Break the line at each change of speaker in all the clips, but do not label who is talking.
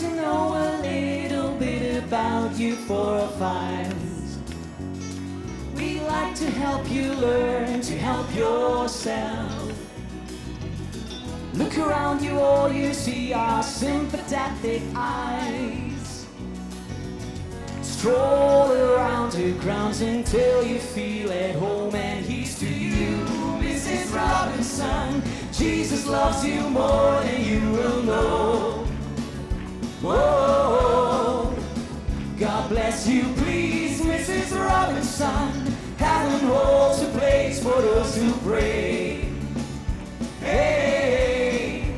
to know a little bit about you for a find. We like to help you learn to help yourself. Look around you, all you see are sympathetic eyes. Stroll around the grounds until you feel at home, and he's to you, Mrs. Robinson. Jesus loves you more than you for those who pray. Hey,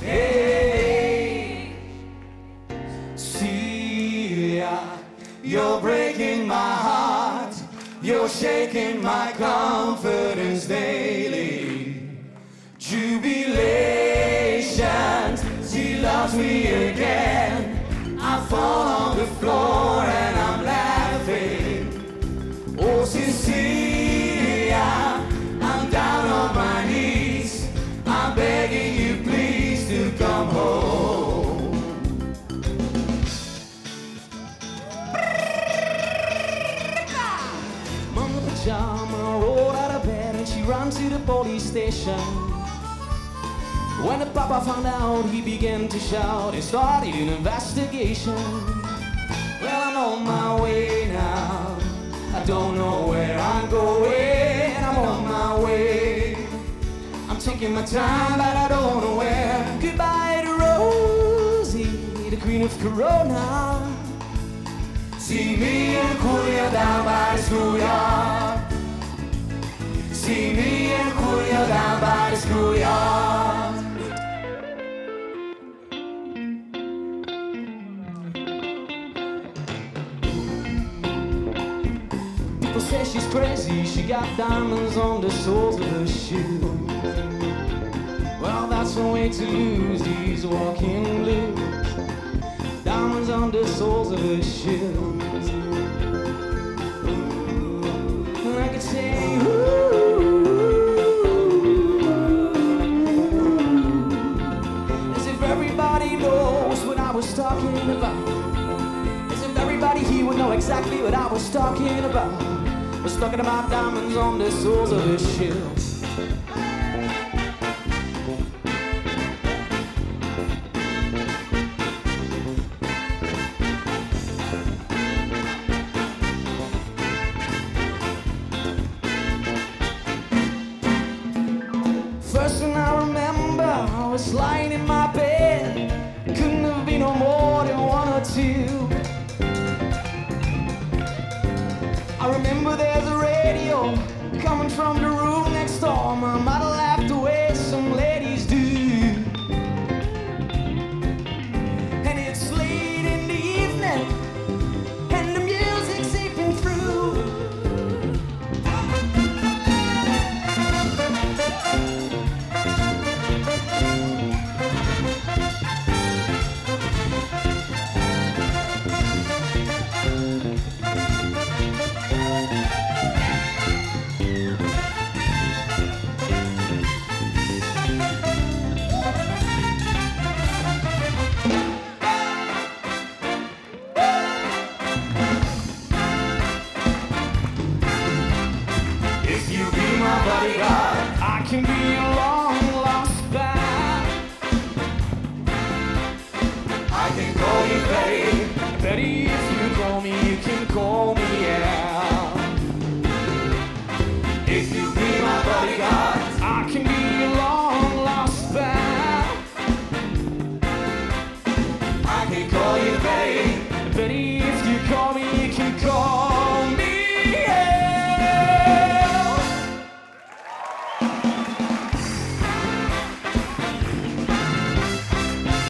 hey, Cecilia, uh, you're breaking my heart. You're shaking my confidence daily. Jubilation, she loves me again. Pajama rolled out of bed and she ran to the police station. When the papa found out, he began to shout and started an investigation. Well, I'm on my way now. I don't know where I'm going. I'm on my way. I'm taking my time, but I don't know where. Goodbye to Rosie, the queen of Corona. See me and Julio down by the schoolyard. People say she's crazy, she got diamonds on the soles of her shoes. Well, that's one way to lose these walking blues. Diamonds on the soles of her shoes. Knows what I was talking about. As if everybody here would know exactly what I was talking about. Was talking about diamonds on the soles of his shoes. First thing I remember, I was lying in my I remember there's a radio coming from the room next door. My mother can call me out.